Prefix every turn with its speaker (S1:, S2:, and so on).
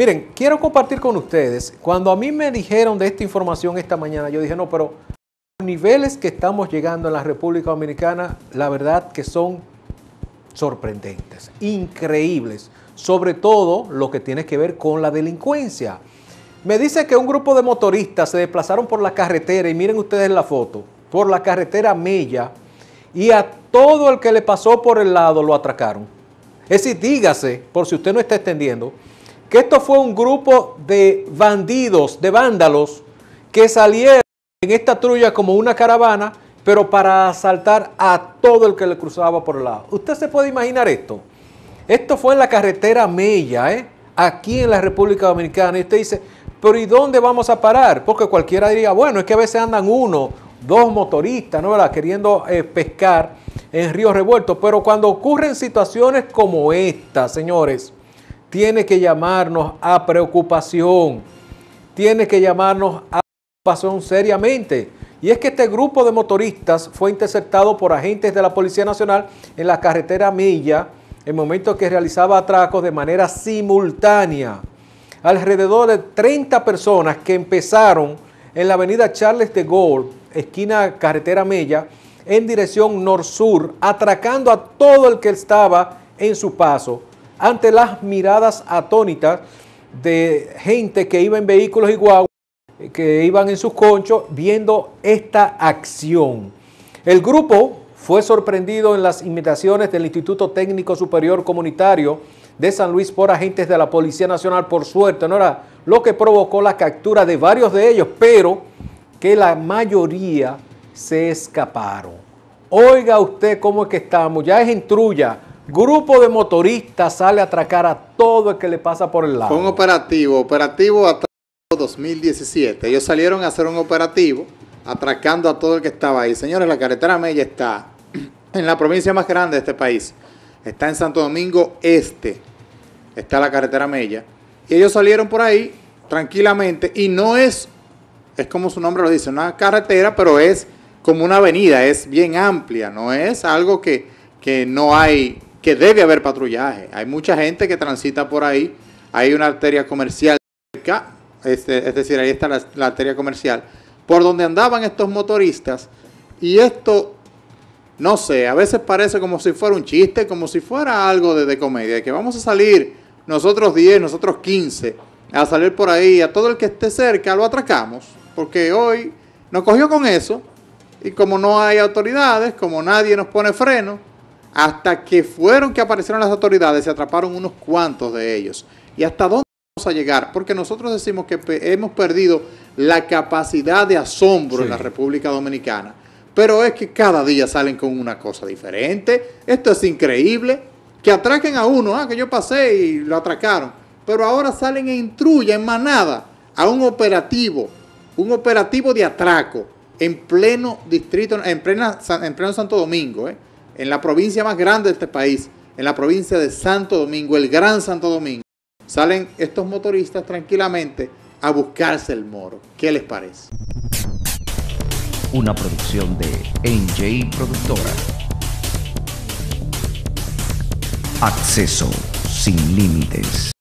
S1: Miren, quiero compartir con ustedes, cuando a mí me dijeron de esta información esta mañana, yo dije, no, pero los niveles que estamos llegando en la República Dominicana, la verdad que son sorprendentes, increíbles, sobre todo lo que tiene que ver con la delincuencia. Me dice que un grupo de motoristas se desplazaron por la carretera, y miren ustedes la foto, por la carretera Mella, y a todo el que le pasó por el lado lo atracaron. Es decir, dígase, por si usted no está extendiendo, que esto fue un grupo de bandidos, de vándalos, que salieron en esta trulla como una caravana, pero para asaltar a todo el que le cruzaba por el lado. ¿Usted se puede imaginar esto? Esto fue en la carretera Mella, ¿eh? aquí en la República Dominicana. Y usted dice, pero ¿y dónde vamos a parar? Porque cualquiera diría, bueno, es que a veces andan uno, dos motoristas, ¿no? Queriendo eh, pescar en ríos revueltos. Pero cuando ocurren situaciones como esta, señores, tiene que llamarnos a preocupación, tiene que llamarnos a preocupación seriamente. Y es que este grupo de motoristas fue interceptado por agentes de la Policía Nacional en la carretera Milla, en momento que realizaba atracos de manera simultánea. Alrededor de 30 personas que empezaron en la avenida Charles de Gaulle, esquina carretera Mella, en dirección nor-sur, atracando a todo el que estaba en su paso ante las miradas atónitas de gente que iba en vehículos igual, que iban en sus conchos viendo esta acción. El grupo fue sorprendido en las imitaciones del Instituto Técnico Superior Comunitario de San Luis por agentes de la Policía Nacional, por suerte, no era lo que provocó la captura de varios de ellos, pero que la mayoría se escaparon. Oiga usted cómo es que estamos, ya es en trulla, Grupo de motoristas sale a atracar a todo el que le pasa por el lado.
S2: Fue un operativo, operativo atraco 2017. Ellos salieron a hacer un operativo atracando a todo el que estaba ahí. Señores, la carretera Mella está en la provincia más grande de este país. Está en Santo Domingo Este. Está la carretera Mella. Y ellos salieron por ahí tranquilamente y no es, es como su nombre lo dice, una carretera, pero es como una avenida, es bien amplia, no es algo que, que no hay que debe haber patrullaje. Hay mucha gente que transita por ahí. Hay una arteria comercial cerca, este, es decir, ahí está la, arteria comercial, por donde andaban estos motoristas. Y esto, no sé, a veces parece como si fuera un chiste, como si fuera algo de, de comedia, que vamos a salir nosotros 10, nosotros 15, a salir por ahí, a todo el que esté cerca lo atracamos, porque hoy nos cogió con eso, y como no hay autoridades, como nadie nos pone freno, hasta que fueron que aparecieron las autoridades, se atraparon unos cuantos de ellos. ¿Y hasta dónde vamos a llegar? Porque nosotros decimos que hemos perdido la capacidad de asombro en la República Dominicana. Pero es que cada día salen con una cosa diferente. Esto es increíble. Que atraquen a uno, ah, que yo pasé y lo atracaron. Pero ahora salen en trulla, en manada, a un operativo, un operativo de atraco en pleno distrito, en, plena, en pleno Santo Domingo, ¿eh? En la provincia más grande de este país, en la provincia de Santo Domingo, el Gran Santo Domingo, salen estos motoristas tranquilamente a buscarse el moro. ¿Qué les parece?
S3: Una producción de NJ Productora. Acceso sin límites.